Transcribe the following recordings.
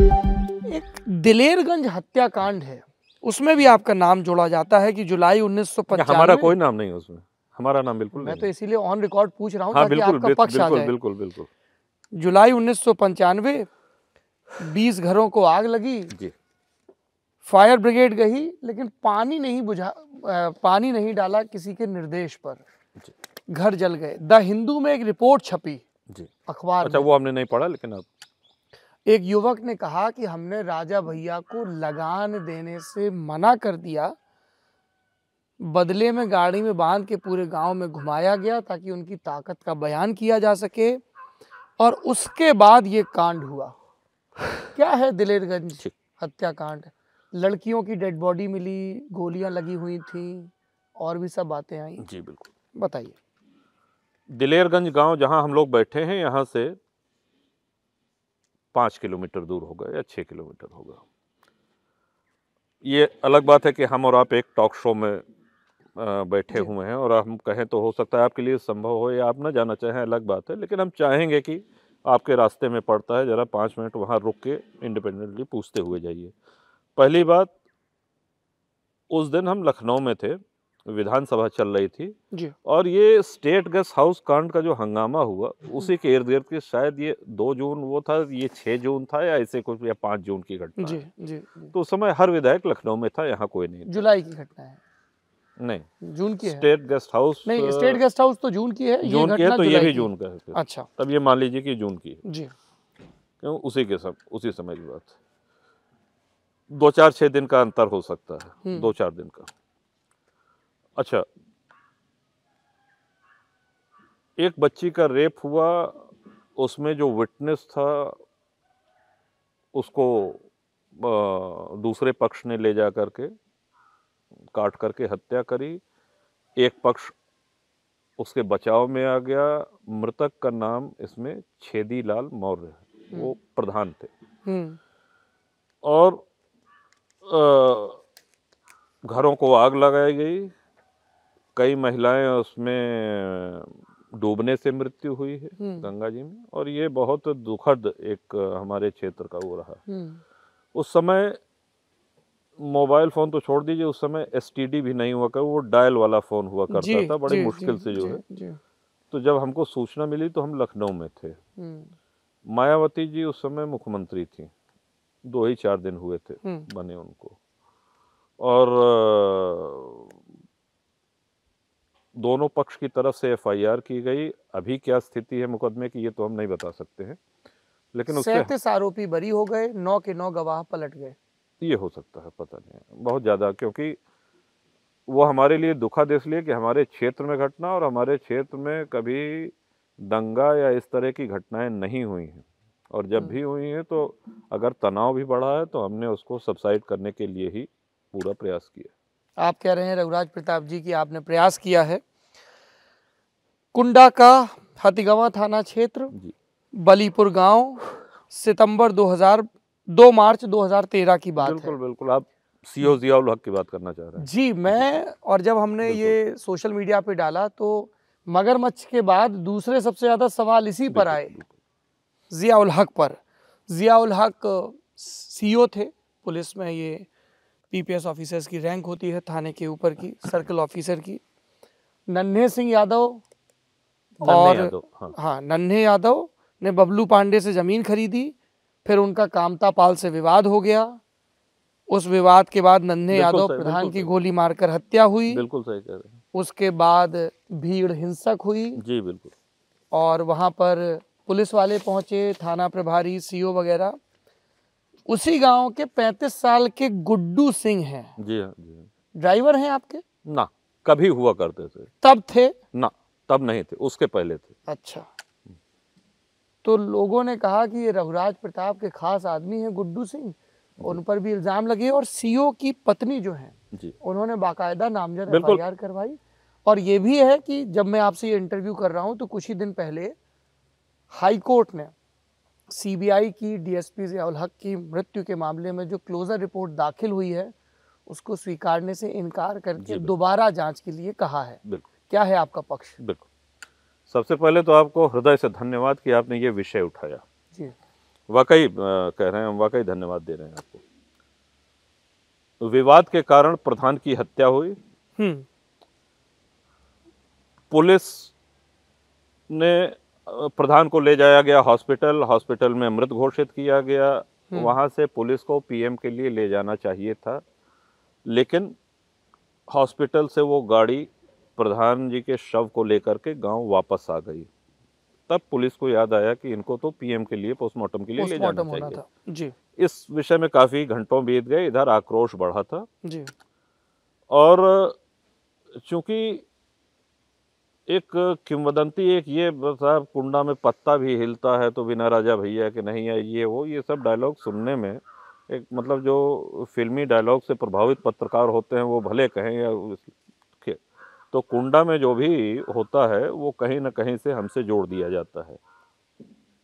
एक दिलेरगंज हत्याकांड है। उसमें भी आपका नाम जोड़ा जाता है कि जुलाई उन्नीस सौ हमारा कोई नाम नहीं है उसमें। हमारा नाम बिल्कुल मैं तो इसीलिए ऑन रिकॉर्ड पूछ रहा हूँ हाँ ताकि बिल्कुल आपका बिल्कुल पक्ष आ बिल्कुल जाए। बिल्कुल बिल्कुल। जुलाई उन्नीस सौ पंचानवे बीस घरों को आग लगी। जी। फायर ब्रिगेड गई लेकिन पानी नहीं बुझा पानी नहीं डाला किसी के निर्देश पर। घर जल गए। द हिंदू में एक रिपोर्ट छपी जी। अखबार अच्छा वो हमने नहीं पढ़ा लेकिन अब एक युवक ने कहा कि हमने राजा भैया को लगान देने से मना कर दिया। बदले में गाड़ी में बाँध के पूरे गाँव में घुमाया गया ताकि उनकी ताकत का बयान किया जा सके और उसके बाद ये कांड हुआ। क्या है दिलेरगंज हत्याकांड? लड़कियों की डेड बॉडी मिली गोलियाँ लगी हुई थी और भी सब बातें आई। जी बिल्कुल। बताइए। दिलेरगंज गाँव जहाँ हम लोग बैठे हैं यहाँ से पाँच किलोमीटर दूर होगा या छः किलोमीटर होगा। ये अलग बात है कि हम और आप एक टॉक शो में बैठे हुए हैं और हम कहें तो हो सकता है आपके लिए संभव हो या आप ना जाना चाहें अलग बात है। लेकिन हम चाहेंगे कि आपके रास्ते में पड़ता है ज़रा पाँच मिनट वहाँ रुक के इंडिपेंडेंटली पूछते हुए जाइए। पहली बात उस दिन हम लखनऊ में थे। विधानसभा चल रही थी। जी। और ये स्टेट गेस्ट हाउस कांड का जो हंगामा हुआ उसी के इर्द गिर्द के शायद ये दो जून वो था ये छः जून था या ऐसे कुछ या पाँच जून की घटना जी है। जी। जी। तो उस समय हर विधायक लखनऊ में था यहाँ कोई नहीं जुलाई की घटना है। नहीं। जून की है। स्टेट गेस्ट हाउस नहीं स्टेट गेस्ट हाउस तो जून की है ये जून की है तो ये भी जून का है अच्छा। तब ये मान लीजिए कि जून की है। जी। क्यों? उसी के सब उसी समय की बात। दो चार छः दिन का अंतर हो सकता है। हम्म। दो चार दिन का। अच्छा। एक बच्ची का रेप हुआ उसमें जो विटनेस था उसको दूसरे पक्ष ने ले जा करके काट करके हत्या करी। एक पक्ष उसके बचाव में आ गया। मृतक का नाम इसमें छेदी लाल मौर्य है। वो प्रधान थे। हम्म। और अ, घरों को आग लगाई गई। कई महिलाएँ उसमें डूबने से मृत्यु हुई है हम्म। गंगा जी में और ये बहुत दुखद एक हमारे क्षेत्र का वो रहा। हम्म। उस समय मोबाइल फ़ोन तो छोड़ दीजिए उस समय एसटीडी भी नहीं हुआ कर वो डायल वाला फ़ोन हुआ करता था बड़ी मुश्किल से जो है। तो जब हमको सूचना मिली तो हम लखनऊ में थे। हम्म। मायावती जी उस समय मुख्यमंत्री थी। दो ही चार दिन हुए थे बने उनको। और दोनों पक्ष की तरफ़ से एफआईआर की गई। अभी क्या स्थिति है मुकदमे की ये तो हम नहीं बता सकते हैं। लेकिन सैंतीस आरोपी बरी हो गए नौ के नौ गवाह पलट गए। ये हो सकता है पता नहीं बहुत ज़्यादा क्योंकि वो हमारे लिए दुखद इसलिए कि हमारे क्षेत्र में घटना और हमारे क्षेत्र में कभी दंगा या इस तरह की घटनाएँ नहीं हुई हैं। और जब भी हुई हैं तो अगर तनाव भी बढ़ा है तो हमने उसको सबसाइड करने के लिए ही पूरा प्रयास किया। आप कह रहे हैं रघुराज प्रताप जी की आपने प्रयास किया है। कुंडा का हाथीगवा थाना क्षेत्र बलीपुर गाँव सितंबर 2000 2 मार्च 2013 की बात बिल्कुल है। बिल्कुल। आप सीओ जियाउल हक की बात करना चाह रहे हैं। जी मैं और जब हमने ये सोशल मीडिया पे डाला तो मगरमच्छ के बाद दूसरे सबसे ज़्यादा सवाल इसी पर आए। जियाउल हक पर। जियाउल हक सीओ थे। पुलिस में ये पीपीएस ऑफिसर्स की रैंक होती है थाने के ऊपर की सर्कल ऑफिसर की। नन्हे सिंह यादव और हाँ। हाँ नन्हे यादव ने बबलू पांडे से ज़मीन खरीदी फिर उनका कामता पाल से विवाद हो गया। उस विवाद के बाद नन्हे यादव प्रधान की गोली मारकर हत्या हुई। बिल्कुल सही कह रहे हैं। उसके बाद भीड़ हिंसक हुई। जी बिल्कुल। और वहाँ पर पुलिस वाले पहुँचे थाना प्रभारी सीओ वगैरह। उसी गाँव के 35 साल के गुड्डू सिंह हैं। जी हाँ जी हाँ। ड्राइवर हैं आपके? ना कभी हुआ करते थे। तब थे? ना। तब नहीं थे उसके पहले थे। अच्छा। तो लोगों ने कहा कि ये रघुराज प्रताप के खास आदमी हैं गुड्डू सिंह। उन पर भी इल्ज़ाम लगे और सीओ की पत्नी जो है जी। उन्होंने बाकायदा नामजद। एफ़ करवाई। और ये भी है कि जब मैं आपसे ये इंटरव्यू कर रहा हूँ तो कुछ ही दिन पहले हाई कोर्ट ने सीबीआई की डीएसपी जियाउल हक की मृत्यु के मामले में जो क्लोजर रिपोर्ट दाखिल हुई है उसको स्वीकारने से इनकार करके दोबारा जाँच के लिए कहा है। बिल्कुल। क्या है आपका पक्ष? बिल्कुल। सबसे पहले तो आपको हृदय से धन्यवाद कि आपने ये विषय उठाया। जी। वाकई कह रहे हैं हम वाकई धन्यवाद दे रहे हैं आपको। विवाद के कारण प्रधान की हत्या हुई। हम्म। पुलिस ने प्रधान को ले जाया गया हॉस्पिटल। हॉस्पिटल में मृत घोषित किया गया। वहाँ से पुलिस को पीएम के लिए ले जाना चाहिए था। लेकिन हॉस्पिटल से वो गाड़ी प्रधान जी के शव को लेकर के गाँव वापस आ गई। तब पुलिस को याद आया कि इनको तो पीएम के लिए पोस्टमार्टम के लिए ले जाना चाहिए। था। जी। इस विषय में काफ़ी घंटों बीत गए इधर आक्रोश बढ़ा था। जी। और चूँकि एक किंवदंती एक ये साहब कुंडा में पत्ता भी हिलता है तो बिना राजा भैया के नहीं है ये वो ये सब डायलॉग सुनने में एक मतलब जो फिल्मी डायलॉग से प्रभावित पत्रकार होते हैं वो भले कहें या तो कुंडा में जो भी होता है वो कहीं ना कहीं से हमसे जोड़ दिया जाता है।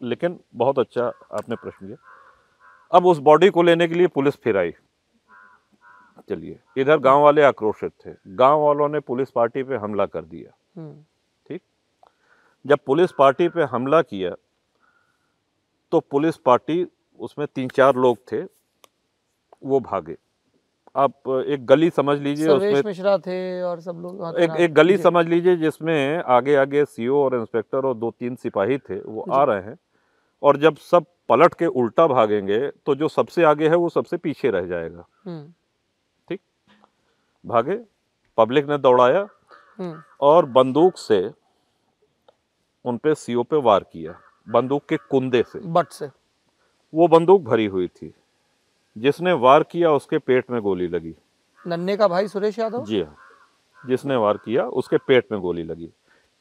लेकिन बहुत अच्छा आपने प्रश्न किया। अब उस बॉडी को लेने के लिए पुलिस फिर आई। चलिए इधर गाँव वाले आक्रोशित थे। गाँव वालों ने पुलिस पार्टी पे हमला कर दिया। हम्म। ठीक? जब पुलिस पार्टी पे हमला किया तो पुलिस पार्टी उसमें तीन चार लोग थे वो भागे। आप एक गली समझ लीजिए उसमें मिश्रा थे और सब लोग एक एक गली समझ लीजिए जिसमें आगे आगे सीओ और इंस्पेक्टर और दो तीन सिपाही थे वो आ रहे हैं। और जब सब पलट के उल्टा भागेंगे तो जो सबसे आगे है वो सबसे पीछे रह जाएगा। ठीक? भागे। पब्लिक ने दौड़ाया। हम्म। और बंदूक से उन पे सीओ पे वार किया। बंदूक के कुंदे से। बट से। वो बंदूक भरी हुई थी। जिसने वार किया उसके पेट में गोली लगी। नन्हे का भाई सुरेश यादव? जी हाँ। जिसने वार किया उसके पेट में गोली लगी।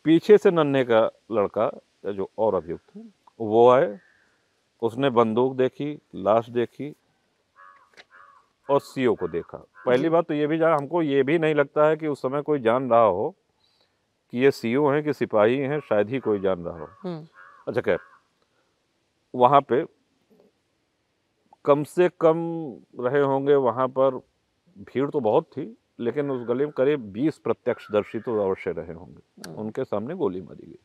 पीछे से नन्हे का लड़का या जो और अभियुक्त है वो आए उसने बंदूक देखी लाश देखी और सीओ को देखा। पहली बात तो ये भी जान हमको ये भी नहीं लगता है कि उस समय कोई जान रहा हो कि ये सीओ हैं कि सिपाही हैं शायद ही कोई जान रहा हो। हम्म। अच्छा खैर वहाँ पे कम से कम रहे होंगे वहाँ पर भीड़ तो बहुत थी लेकिन उस गली में करीब 20 प्रत्यक्षदर्शी तो अवश्य रहे होंगे। उनके सामने गोली मारी गई।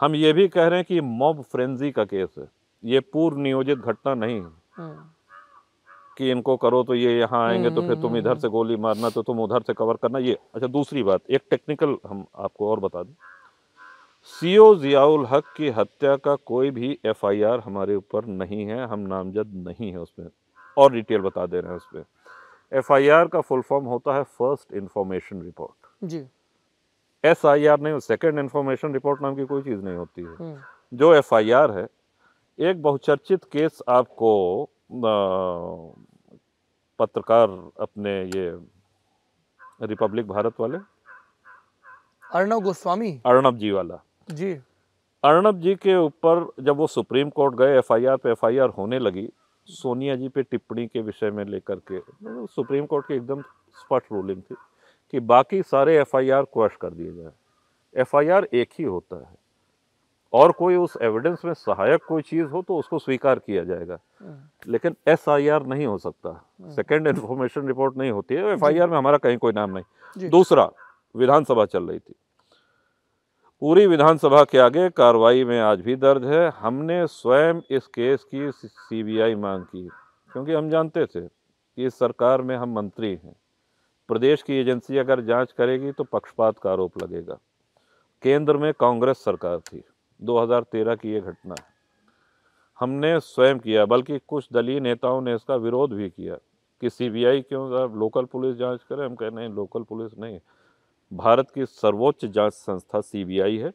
हम ये भी कह रहे हैं कि मॉब फ्रेंजी का केस है। ये पूर्व नियोजित घटना नहीं है। हम्म कि इनको करो तो ये यहाँ आएँगे तो फिर तुम इधर से गोली मारना तो तुम उधर से कवर करना ये अच्छा दूसरी बात एक टेक्निकल हम आपको और बता दें। सीओ जियाउल हक की हत्या का कोई भी एफआईआर हमारे ऊपर नहीं है हम नामजद नहीं है उसमें। और डिटेल बता दे रहे हैं उस पर एफआईआर का फुल फॉर्म होता है फ़र्स्ट इंफॉर्मेशन रिपोर्ट। जी। एस आई आर नहीं सेकेंड इंफॉर्मेशन रिपोर्ट नाम की कोई चीज़ नहीं होती है। हम्म। जो एफआईआर है एक बहुचर्चित केस आपको पत्रकार अपने ये रिपब्लिक भारत वाले? अर्णव गोस्वामी। अर्णव जी वाला। जी। अर्णब जी के ऊपर जब वो सुप्रीम कोर्ट गए एफआईआर पे एफआईआर होने लगी सोनिया जी पे टिप्पणी के विषय में लेकर के मतलब सुप्रीम कोर्ट की एकदम स्पष्ट रूलिंग थी कि बाकी सारे एफआईआर क्वश कर दिए जाए। एफआईआर एक ही होता है। और कोई उस एविडेंस में सहायक कोई चीज़ हो तो उसको स्वीकार किया जाएगा। हम्म, लेकिन एसआईआर नहीं हो सकता। सेकेंड इन्फॉर्मेशन रिपोर्ट नहीं होती है। एफ़ में हमारा कहीं कोई नाम नहीं। दूसरा विधानसभा चल रही थी। पूरी विधानसभा के आगे कार्रवाई में आज भी दर्ज है। हमने स्वयं इस केस की सीबीआई मांग की, क्योंकि हम जानते थे कि इस सरकार में हम मंत्री हैं। प्रदेश की एजेंसी अगर जाँच करेगी तो पक्षपात का आरोप लगेगा। केंद्र में कांग्रेस सरकार थी। 2013 की ये घटना हमने स्वयं किया, बल्कि कुछ दलीय नेताओं ने इसका विरोध भी किया कि सीबीआई क्यों लोकल पुलिस जाँच करे? हम कह नहीं, लोकल पुलिस नहीं भारत की सर्वोच्च जाँच संस्था सीबीआई है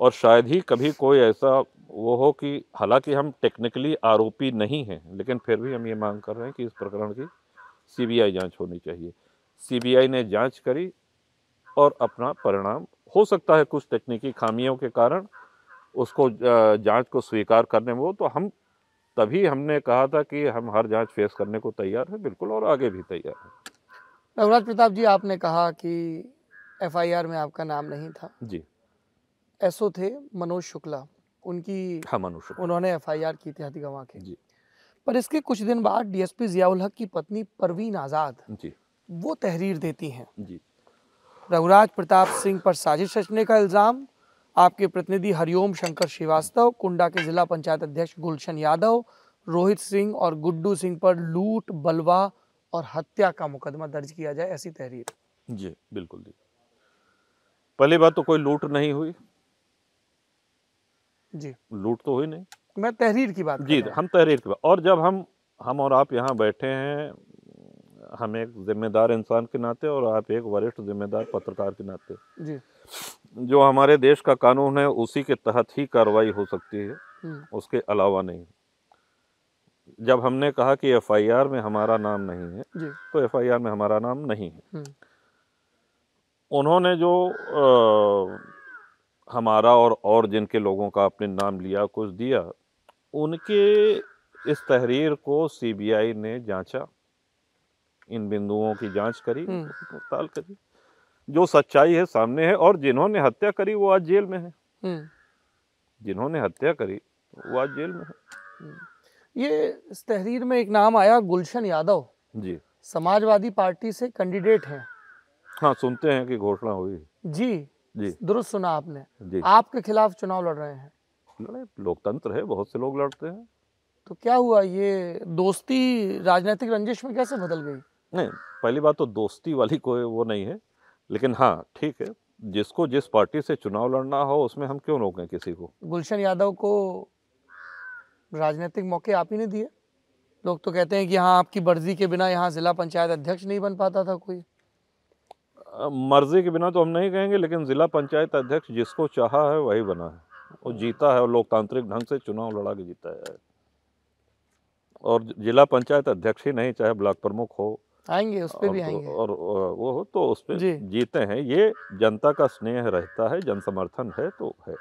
और शायद ही कभी कोई ऐसा वो हो कि हालाँकि हम टेक्निकली आरोपी नहीं हैं, लेकिन फिर भी हम ये मांग कर रहे हैं कि इस प्रकरण की सीबीआई जाँच होनी चाहिए। सीबीआई ने जाँच करी और अपना परिणाम, हो सकता है कुछ तकनीकी खामियों के कारण उसको जाँच को स्वीकार करने में वो तो हम, तभी हमने कहा था कि हम हर जाँच फेस करने को तैयार हैं, बिल्कुल, और आगे भी तैयार हैं। रघुराज प्रताप जी, आपने कहा कि एफआईआर में आपका नाम नहीं था। जी। एसओ थे मनोज शुक्ला। उनकी हाँ मनुष्य उन्होंने एफआईआर की थी हथी गंवा के जी। पर इसके कुछ दिन बाद डीएसपी जियाउल हक की पत्नी परवीन आज़ाद जी। वो तहरीर देती हैं। जी। रघुराज प्रताप सिंह पर साजिश रचने का इल्ज़ाम आपके प्रतिनिधि हरिओम शंकर श्रीवास्तव कुंडा के जिला पंचायत अध्यक्ष गुलशन यादव रोहित सिंह और गुड्डू सिंह पर लूट बलवा और हत्या का मुकदमा दर्ज किया जाए ऐसी तहरीर। जी बिल्कुल जी। पहली बात तो कोई लूट नहीं हुई। जी। लूट तो हुई नहीं। मैं तहरीर की बात जी हम तहरीर की बात और जब हम हम और आप यहाँ बैठे हैं हम एक जिम्मेदार इंसान के नाते और आप एक वरिष्ठ जिम्मेदार पत्रकार के नाते। जी। जो हमारे देश का कानून है उसी के तहत ही कार्रवाई हो सकती है हम्म, उसके अलावा नहीं। जब हमने कहा कि एफआईआर में हमारा नाम नहीं है जी। तो एफआईआर में हमारा नाम नहीं है। हम्म, उन्होंने जो अ, हमारा और और जिनके लोगों का अपने नाम लिया कुछ दिया उनके इस तहरीर को सीबीआई ने जांचा। इन बिंदुओं की जाँच करी हम्म। पड़ताल करी। जो सच्चाई है सामने है और जिन्होंने हत्या करी वो आज जेल में है। हम्म। जिन्होंने हत्या करी वो आज जेल में है। ये इस तहरीर में एक नाम आया गुलशन यादव। जी। समाजवादी पार्टी से कैंडिडेट हैं। हाँ सुनते हैं कि घोषणा हुई। जी जी। दुरुस्त सुना आपने। जी। आपके खिलाफ चुनाव लड़ रहे हैं। लड़े लोकतंत्र है बहुत से लोग लड़ते हैं। तो क्या हुआ? ये दोस्ती राजनीतिक रंजिश में कैसे बदल गई? नहीं पहली बात तो दोस्ती वाली कोई वो नहीं है। लेकिन हाँ ठीक है जिसको जिस पार्टी से चुनाव लड़ना हो उसमें हम क्यों रोकें किसी को? गुलशन यादव को राजनीतिक मौके आप ही ने दिए। लोग तो कहते हैं कि हाँ आपकी मर्ज़ी के बिना यहाँ जिला पंचायत अध्यक्ष नहीं बन पाता था कोई। मर्ज़ी के बिना तो हम नहीं कहेंगे लेकिन जिला पंचायत अध्यक्ष जिसको चाहा है वही बना है। वो जीता है और लोकतांत्रिक ढंग से चुनाव लड़ा के जीता है। और जिला पंचायत अध्यक्ष ही नहीं चाहे ब्लॉक प्रमुख हो। आएँगे उस पर भी आएँगे। और वो हो तो उस पर। जीते हैं। ये जनता का स्नेह रहता है जन समर्थन है तो है।